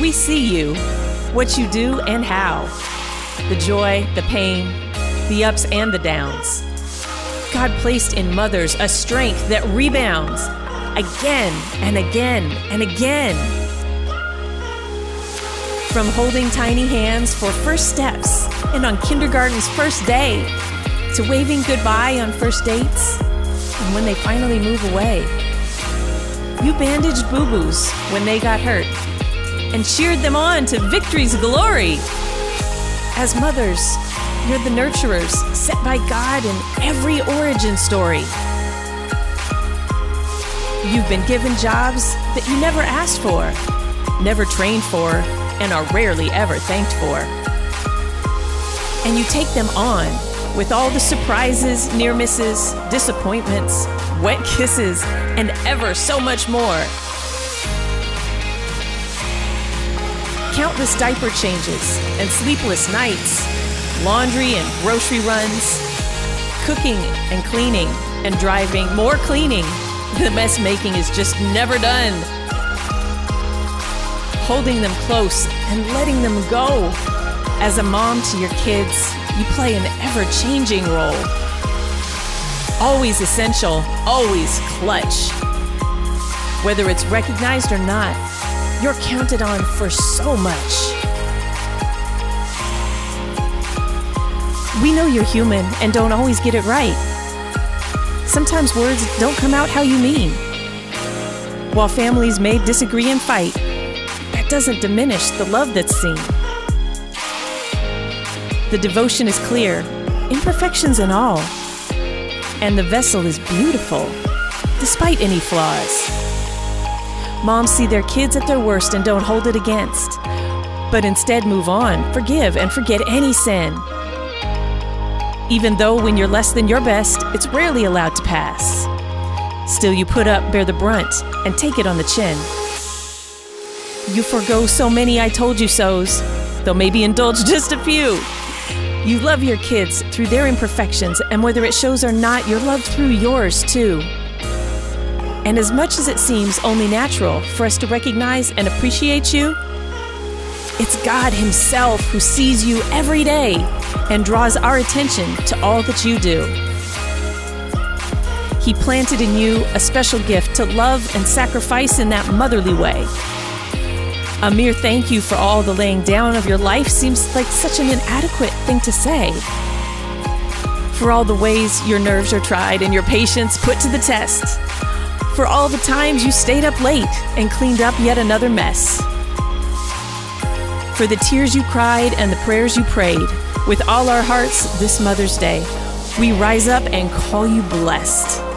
we see you, what you do, and how. The joy, the pain, the ups and the downs. God placed in mothers a strength that rebounds again and again and again. From holding tiny hands for first steps and on kindergarten's first day, to waving goodbye on first dates, and when they finally move away. You bandaged boo boos when they got hurt and cheered them on to victory's glory. As mothers, you're the nurturers set by God in every origin story. You've been given jobs that you never asked for, never trained for, and are rarely ever thanked for. And you take them on with all the surprises, near misses, disappointments, wet kisses, and ever so much more. Countless diaper changes and sleepless nights, laundry and grocery runs, cooking and cleaning and driving, more cleaning. The mess making is just never done. Holding them close and letting them go. As a mom to your kids, you play an ever changing role. Always essential, always clutch. Whether it's recognized or not, you're counted on for so much. We know you're human and don't always get it right. Sometimes words don't come out how you mean. While families may disagree and fight, that doesn't diminish the love that's seen. The devotion is clear, imperfections and all. And the vessel is beautiful, despite any flaws. Moms see their kids at their worst and don't hold it against, but instead move on, forgive, and forget any sin. Even though when you're less than your best, it's rarely allowed to pass. Still, you put up, bear the brunt, and take it on the chin. You forego so many I told you so's, though maybe indulge just a few. You love your kids through their imperfections, and whether it shows or not, you're loved through yours too. And as much as it seems only natural for us to recognize and appreciate you, it's God Himself who sees you every day and draws our attention to all that you do. He planted in you a special gift to love and sacrifice in that motherly way. A mere thank you for all the laying down of your life seems like such an inadequate thing to say. For all the ways your nerves are tried and your patience put to the test. For all the times you stayed up late and cleaned up yet another mess for the tears you cried and the prayers you prayed. With all our hearts this Mother's Day, we rise up and call you blessed.